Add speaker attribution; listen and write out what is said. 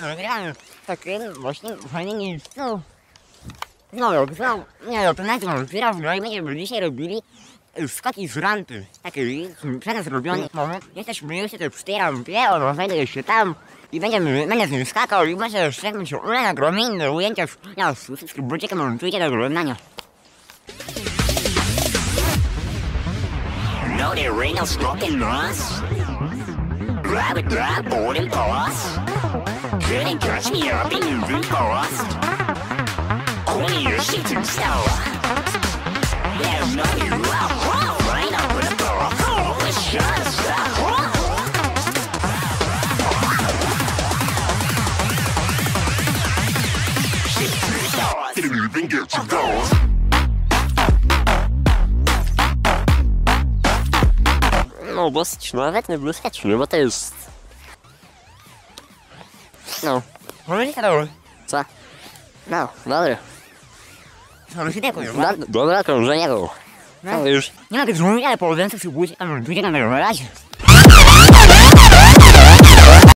Speaker 1: Na no gramy. Takim właśnie fajnym miejscu. No, jak znam, nie no, to na tym otwiera w grze będziemy dzisiaj robili e, skoki z rampy. Takie przez robione. Jesteśmy też przy tej rampie, ono wejdę jeszcze tam i będziemy, będę z nim skakał i może mi się uda nagramy inne ujęcia. No, subskrybujcie, komentujcie do oglądania.
Speaker 2: Tony Ringo's fucking nuts. Grab it, grab board and pass. Couldn't catch me up in the room boss. Only your shit to. There's no you out, wow, right up with the rock. Can't even get your goals.
Speaker 1: No, dosyć nawet niebezpieczny, bo to jest... No. Co? No. No, już dziękuję. Dobra, krążenie to. No, już. Nie zmówić, ale po więcej spróbujcie, a może pójdzie na razie.